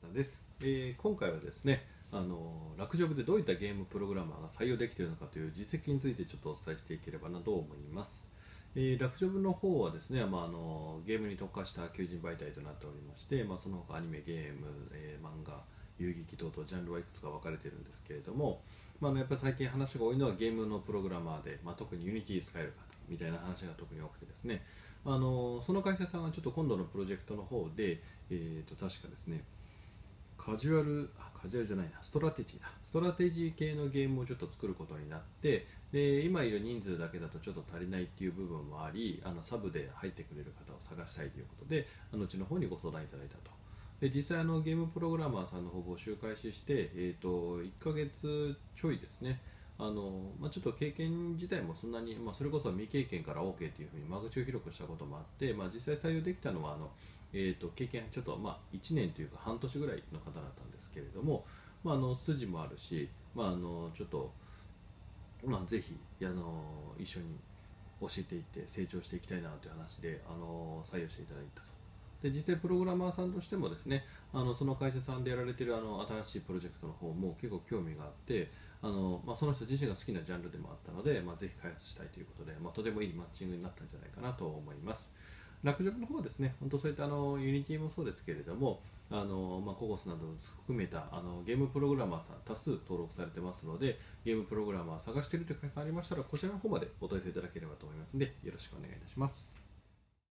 田です、えー、今回はですねあのラクジョブでどういったゲームプログラマーが採用できているのかという実績についてちょっとお伝えしていければなと思います、えー、ラクジョブの方はですね、まあ、あのゲームに特化した求人媒体となっておりまして、まあ、その他アニメゲーム、えー、漫画遊戯機等々ジャンルはいくつか分かれているんですけれども、まあ、やっぱり最近話が多いのはゲームのプログラマーで、まあ、特に Unity 使える方みたいな話が特に多くてですね。あのその会社さんはちょっと今度のプロジェクトの方で、えー、と確かですねカジュアルあカジュアルじゃないな。ストラテジーだ。ストラテジー系のゲームをちょっと作ることになってで今いる人数だけだとちょっと足りないっていう部分もありあのサブで入ってくれる方を探したいということであのうちの方にご相談いただいたと。で実際あのゲームプログラマーさんの方募集開始して、えーと、1ヶ月ちょいですね。あのまあ、ちょっと経験自体もそんなに、まあ、それこそ未経験から OK というふうに間口を広くしたこともあって、まあ、実際採用できたのはあの、えーと、経験ちょっと、まあ、1年というか半年ぐらいの方だったんですけれども、まあ、あの筋もあるし、まあ、あのちょっと、まあ、ぜひあの一緒に教えていって成長していきたいなという話であの採用していただいたと。で実際プログラマーさんとしてもですねあのその会社さんでやられてるあの新しいプロジェクトの方も結構興味があってあの、まあ、その人自身が好きなジャンルでもあったので、まあ、ぜひ開発したいということで、まあ、とてもいいマッチングになったんじゃないかなと思います。ラクジョブの方はですね、本当そういったあの Unity もそうですけれども、あのまあ、 Cocos などを含めたあのゲームプログラマーさん多数登録されてますので、ゲームプログラマー探しているという方ありましたら、こちらの方までお問い合わせいただければと思いますので、よろしくお願いいたします。